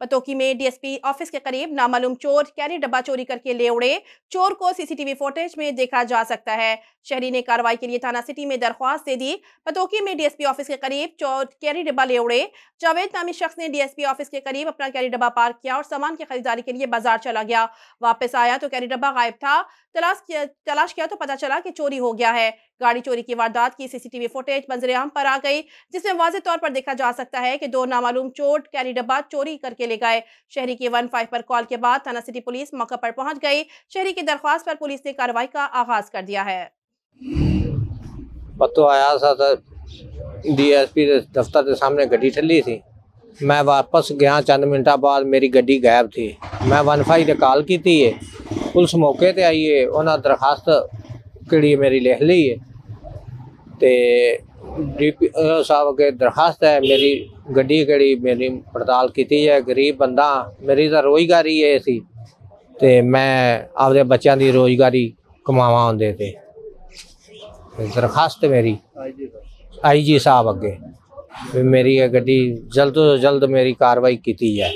पतोकी में DSP office के करीब नामालूम चोर, कैरी डब्बा चोरी करके ले उड़े। चोर को सीसीटीवी फुटेज में देखा जा सकता है। शहरी ने कार्रवाई के लिए थाना सिटी में दरख्वास्त दे दी। पतोकी में डीएसपी ऑफ़िस के करीब चोर, कैरी डब्बा ले उड़े। जावेद नामी शख्स ने डीएसपी ऑफ़िस के करीब अपना कैरी डब्बा पार्क किया और सामान की खरीदारी के लिए बाज़ार चला गया। वापस आया तो कैरी डब्बा गायब था। तलाश किया तलाश किया तो पता चला कि चोरी हो गया है। गाड़ी चोरी की वारदात की सीसीटीवी फुटेज मंजरेआम पर आ गई, जिसमें वाजे तौर पर देखा जा सकता है कि दो नामालूम चोट, कैरी डब्बा चोरी करके ले गए। शहरी के वन फाइव पर कॉल के बाद थाना सिटी पुलिस मौके पर पहुँच गई। शहरी की दरख्वास्त पर पुलिस ने कार्रवाई का आगाज़ कर दिया है। पत्तो आया था तो डीएसपी दफ्तर के सामने गड्डी ठली थी। मैं वापस गया चंद मिनटा बाद मेरी गड्डी गायब थी। मैं वन फाइव ने कॉल की थी पुलिस मौके पर आई है उन्होंने दरखास्त ਦਰਖਾਸਤ ਕਿਹੜੀ ਮੇਰੀ ਲਿਖ ਲਈ ਏ ਤੇ ਡੀਪੀ ਸਾਹਿਬ ਅੱਗੇ ਦਰਖਾਸਤ ਹੈ, ਮੇਰੀ ਗੱਡੀ ਕਿਹੜੀ ਮੇਰੀ ਪੜਤਾਲ ਕੀਤੀ ਹੈ ਗਰੀਬ ਬੰਦਾ, ਮੇਰੀ ਤਾਂ ਰੋਜ਼ਗਾਰੀ ਇਹ ਸੀ ਤੇ ਮੈਂ ਆਪਦੇ ਬੱਚਿਆਂ ਦੀ ਰੋਜ਼ਗਾਰੀ ਕਮਾਵਾਂ ਹੁੰਦੇ ਤੇ ਦਰਖਾਸਤ ਮੇਰੀ ਆਈ ਜੀ ਸਾਹਿਬ ਅੱਗੇ ਵੀ ਮੇਰੀ ਇਹ ਗੱਡੀ ਜਲਦ ਤੋਂ ਜਲਦ ਮੇਰੀ ਕਾਰਵਾਈ ਕੀਤੀ ਜਾਏ।